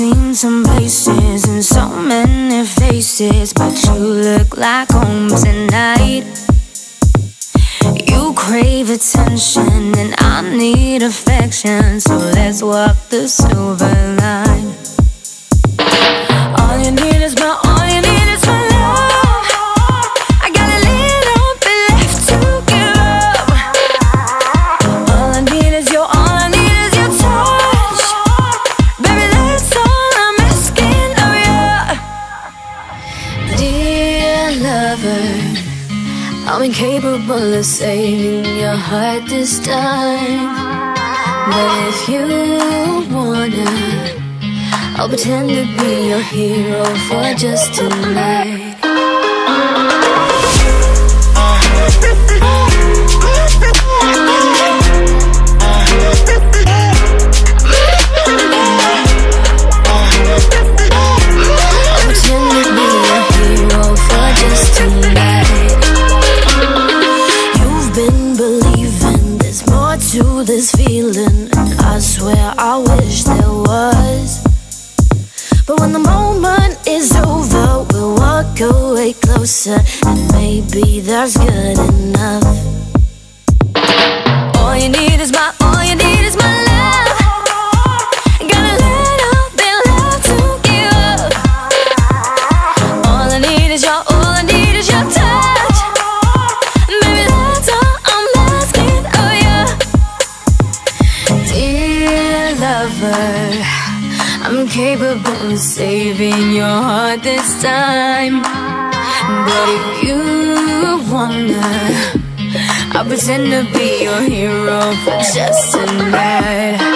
seen some places and so many faces, but you look like home tonight. You crave attention and I need affection, so let's walk the silver line. Lover, I'm incapable of saving your heart this time. But if you wanna, I'll pretend to be your hero for just tonight. I swear I wish there was. But when the moment is over, we'll walk away closer, and maybe that's good enough. Lover, I'm capable of saving your heart this time. But if you wanna, I'll pretend to be your hero for just tonight.